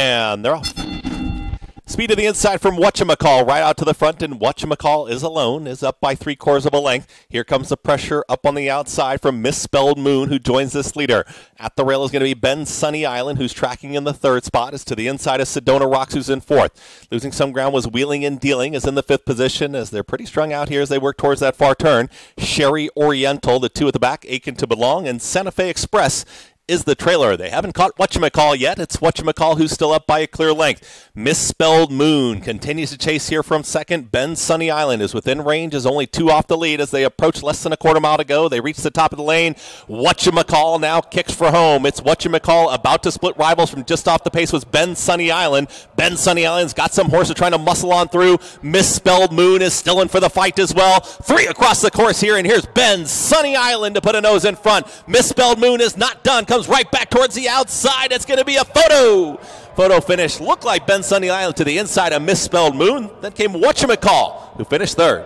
And they're off. Speed to the inside from Whatchamacall, right out to the front, and Whatchamacall is alone, is up by three quarters of a length. Here comes the pressure up on the outside from Misspelled Moon, who joins this leader. At the rail is going to be Ben Sunny Island, who's tracking in the third spot. Is to the inside of Sedona Rocks, who's in fourth. Losing some ground was Wheeling and Dealing, is in the fifth position, as they're pretty strung out here as they work towards that far turn. Sherry Oriental, the two at the back, Aiken to Belong, and Santa Fe Express is the trailer. They haven't caught Whatchamacall yet. It's Whatchamacall who's still up by a clear length. Misspelled Moon continues to chase here from second. Ben Sunny Island is within range, is only two off the lead as they approach less than a quarter mile to go. They reach the top of the lane. Whatchamacall now kicks for home. It's Whatchamacall about to split rivals from just off the pace was Ben Sunny Island. Ben Sunny Island's got some horses trying to muscle on through. Misspelled Moon is still in for the fight as well. Three across the course here, and here's Ben Sunny Island to put a nose in front. Misspelled Moon is not done. Comes comes right back towards the outside. It's going to be a photo. Photo finish looked like Ben Sunny Island to the inside, a misspelled moon. Then came Whatchamacall, who finished third.